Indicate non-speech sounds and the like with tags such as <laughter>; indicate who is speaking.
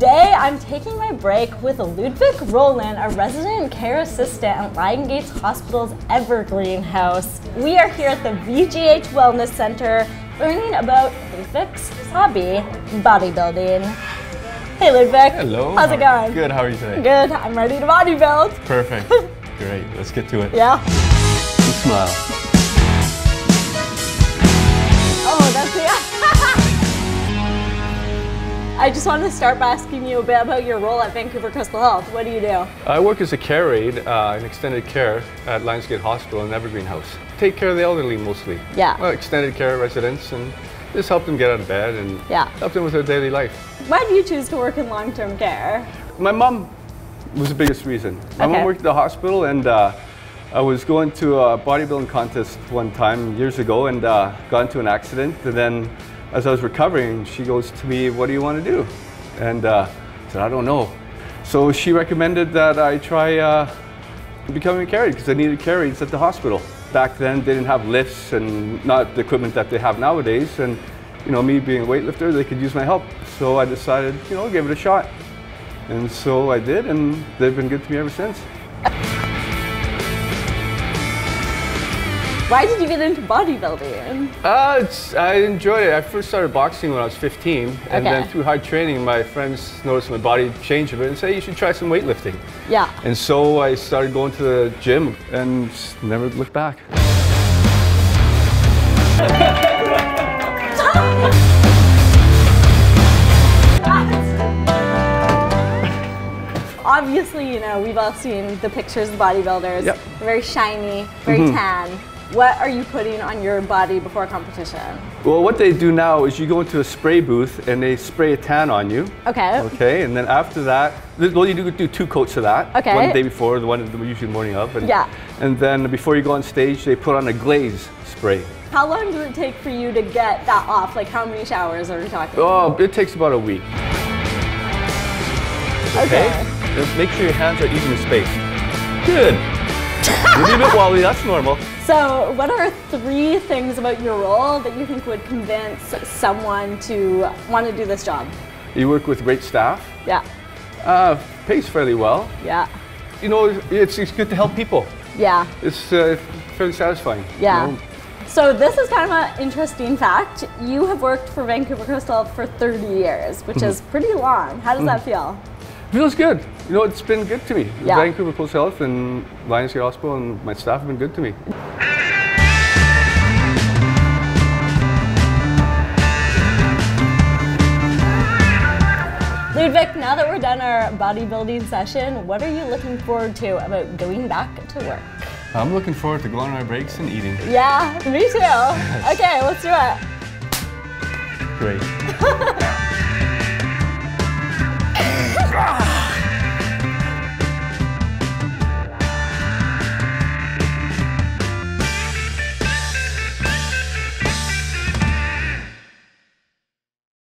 Speaker 1: taking my break with Ludvik Rolin, a resident care assistant at Lions Gate Hospital's Evergreen House. We are here at the VGH Wellness Center learning about Ludvik's hobby, bodybuilding. Hey Ludvik.
Speaker 2: Hello.
Speaker 1: How's it going?
Speaker 2: Good, how are you today?
Speaker 1: Good, I'm ready to bodybuild.
Speaker 2: Perfect. <laughs> Great, let's get to it.
Speaker 1: Yeah.
Speaker 2: Smile.
Speaker 1: I just want to start by asking you a bit about your role at Vancouver Coastal Health. What do you do?
Speaker 2: I work as a care aide uh, in extended care at Lions Gate Hospital and Evergreen House. Take care of the elderly mostly.
Speaker 1: Yeah.
Speaker 2: Well, extended care residents and just help them get out of bed and
Speaker 1: Yeah.
Speaker 2: help them with their daily life.
Speaker 1: Why do you choose to work in long-term care?
Speaker 2: My mom was the biggest reason. My
Speaker 1: Okay.
Speaker 2: mom worked at the hospital and uh, I was going to a bodybuilding contest one time years ago and uh, got into an accident. And then as I was recovering, she goes to me, what do you want to do? And uh, I said, I don't know. So she recommended that I try uh, becoming a care aide because I needed care aides at the hospital. Back then, they didn't have lifts and not the equipment that they have nowadays. And you know, me being a weightlifter, they could use my help. So I decided, you know, give it a shot. And so I did, and they've been good to me ever since.
Speaker 1: Why did you get into bodybuilding?
Speaker 2: Uh, I enjoyed it. I first started boxing when I was 15, and then through hard training, my friends noticed my body change a bit and say, you should try some weightlifting.
Speaker 1: Yeah.
Speaker 2: And so I started going to the gym and never looked back. <laughs>
Speaker 1: Obviously, you know, we've all seen the pictures of bodybuilders.
Speaker 2: Yep.
Speaker 1: Very shiny, very tan. What are you putting on your body before competition?
Speaker 2: Well, what they do now is you go into a spray booth and they spray a tan on you.
Speaker 1: Okay.
Speaker 2: Okay, and then after that, th- well, you do, do two coats of that.
Speaker 1: Okay.
Speaker 2: One the day before, the one usually the morning of. And,
Speaker 1: Yeah.
Speaker 2: And then before you go on stage, they put on a glaze spray.
Speaker 1: How long does it take for you to get that off? Like how many showers are we talking?
Speaker 2: Oh, it takes about a week.
Speaker 1: Okay.
Speaker 2: Just make sure your hands are evenly spaced. Good. A little bit wobbly, that's normal.
Speaker 1: So, what are three things about your role that you think would convince someone to want to do this job?
Speaker 2: You work with great staff.
Speaker 1: Yeah.
Speaker 2: Uh, pays fairly well.
Speaker 1: Yeah.
Speaker 2: You know, it's, it's good to help people.
Speaker 1: Yeah.
Speaker 2: It's uh, fairly satisfying. you
Speaker 1: Yeah.
Speaker 2: know.
Speaker 1: So this is kind of an interesting fact. You have worked for Vancouver Coastal for 30 years, which is pretty long. How does that feel?
Speaker 2: Feels good. You know, it's been good to me.
Speaker 1: Yeah.
Speaker 2: Vancouver Coastal Health and Lions Gate Hospital and my staff have been good to me.
Speaker 1: Ludvik, now that we're done our bodybuilding session, what are you looking forward to about going back to work?
Speaker 2: I'm looking forward to going on my breaks and eating.
Speaker 1: Yeah, me too. <laughs> Okay, let's do it.
Speaker 2: Great. <laughs>